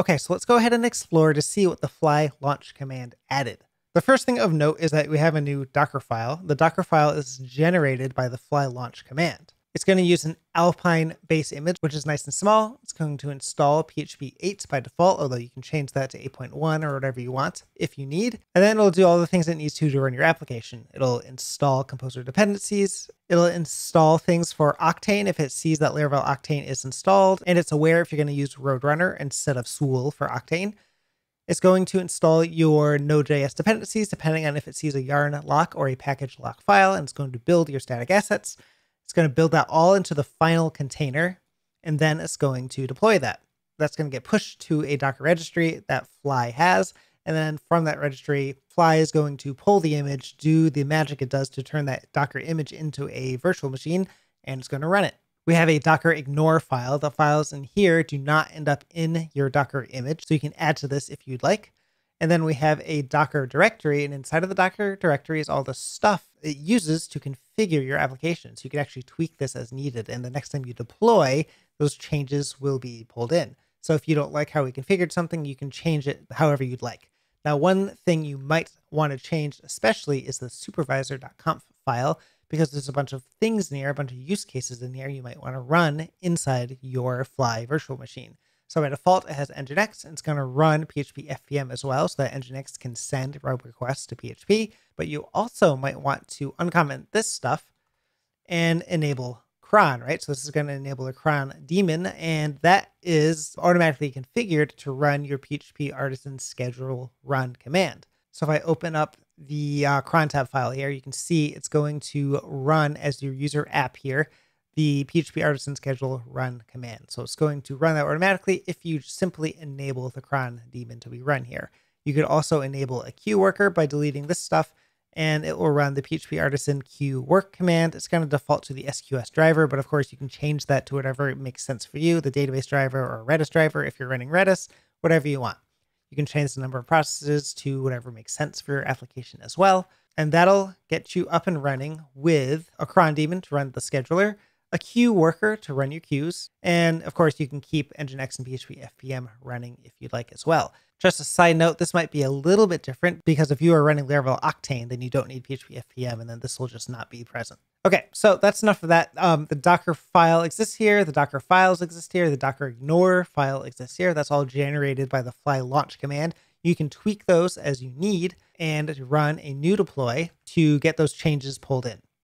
Okay, so let's go ahead and explore to see what the fly launch command added. The first thing of note is that we have a new Docker file. The Docker file is generated by the fly launch command. It's going to use an Alpine base image, which is nice and small. It's going to install PHP 8 by default, although you can change that to 8.1 or whatever you want if you need. And then it'll do all the things it needs to to run your application. It'll install composer dependencies. It'll install things for Octane if it sees that Laravel Octane is installed, and it's aware if you're going to use Roadrunner instead of Swoole for Octane. It's going to install your Node.js dependencies depending on if it sees a yarn lock or a package lock file, and it's going to build your static assets. It's going to build that all into the final container, and then it's going to deploy that. That's going to get pushed to a Docker registry that Fly has. And then from that registry, Fly is going to pull the image, do the magic it does to turn that Docker image into a virtual machine, and it's going to run it. We have a Docker ignore file. The files in here do not end up in your Docker image, so you can add to this if you'd like. And then we have a Docker directory, and inside of the Docker directory is all the stuff it uses to configure your application. So you can actually tweak this as needed. And the next time you deploy, those changes will be pulled in. So if you don't like how we configured something, you can change it however you'd like. Now, one thing you might want to change, especially, is the supervisor.conf file, because there's a bunch of things in here, a bunch of use cases in here you might want to run inside your Fly virtual machine. So by default, it has Nginx and it's going to run PHP FPM as well so that Nginx can send web requests to PHP. But you also might want to uncomment this stuff and enable cron, right? So this is going to enable a cron daemon, and that is automatically configured to run your PHP artisan schedule run command. So if I open up the uh, cron tab file here, you can see it's going to run as your user app here the PHP artisan schedule run command. So it's going to run that automatically if you simply enable the cron daemon to be run here. You could also enable a queue worker by deleting this stuff and it will run the PHP artisan queue work command. It's going to default to the SQS driver, but of course you can change that to whatever makes sense for you, the database driver or Redis driver if you're running Redis, whatever you want. You can change the number of processes to whatever makes sense for your application as well. And that'll get you up and running with a cron daemon to run the scheduler, a queue worker to run your queues, and of course, you can keep Nginx and PHP FPM running if you'd like as well. Just a side note, this might be a little bit different because if you are running Laravel Octane, then you don't need PHP FPM, and then this will just not be present. Okay, so that's enough of that. Um, the Docker file exists here, the Docker files exist here, the Docker ignore file exists here. That's all generated by the fly launch command. You can tweak those as you need and run a new deploy to get those changes pulled in.